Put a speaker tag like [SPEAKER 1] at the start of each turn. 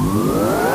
[SPEAKER 1] Whoa.